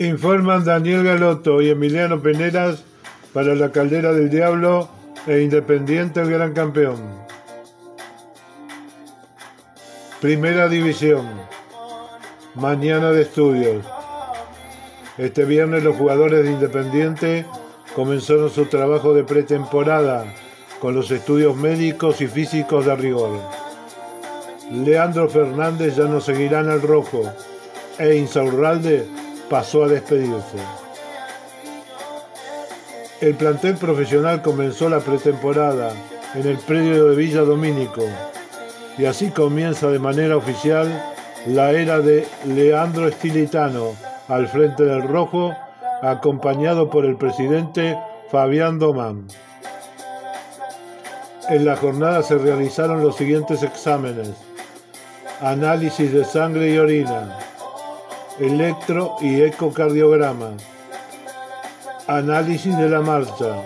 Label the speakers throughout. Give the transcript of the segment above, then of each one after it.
Speaker 1: Informan Daniel Galoto y Emiliano Peneras para la Caldera del Diablo e Independiente el Gran Campeón. Primera División. Mañana de estudios. Este viernes los jugadores de Independiente comenzaron su trabajo de pretemporada con los estudios médicos y físicos de rigor. Leandro Fernández ya no seguirá en el rojo e Insaurralde pasó a despedirse. El plantel profesional comenzó la pretemporada en el predio de Villa Domínico y así comienza de manera oficial la era de Leandro Estilitano al frente del Rojo, acompañado por el presidente Fabián Domán. En la jornada se realizaron los siguientes exámenes. Análisis de sangre y orina, electro y ecocardiograma, análisis de la marcha,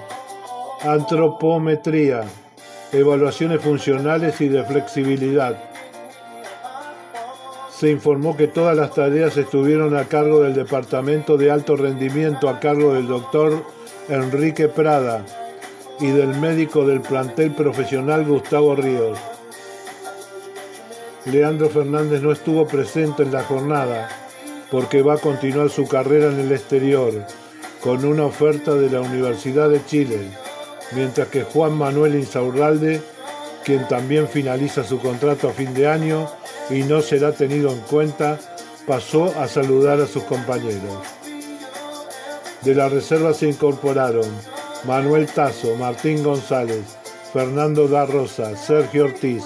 Speaker 1: antropometría, evaluaciones funcionales y de flexibilidad. Se informó que todas las tareas estuvieron a cargo del Departamento de Alto Rendimiento a cargo del doctor Enrique Prada y del médico del plantel profesional Gustavo Ríos. Leandro Fernández no estuvo presente en la jornada porque va a continuar su carrera en el exterior con una oferta de la Universidad de Chile, mientras que Juan Manuel Insaurralde, quien también finaliza su contrato a fin de año y no será tenido en cuenta, pasó a saludar a sus compañeros. De la reserva se incorporaron Manuel Tazo, Martín González, Fernando da Rosa, Sergio Ortiz,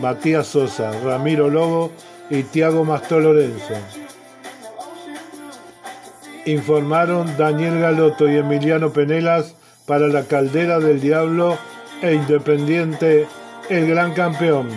Speaker 1: Matías Sosa, Ramiro Lobo y Tiago Mastro Lorenzo informaron Daniel Galoto y Emiliano Penelas para la Caldera del Diablo e Independiente, el gran campeón.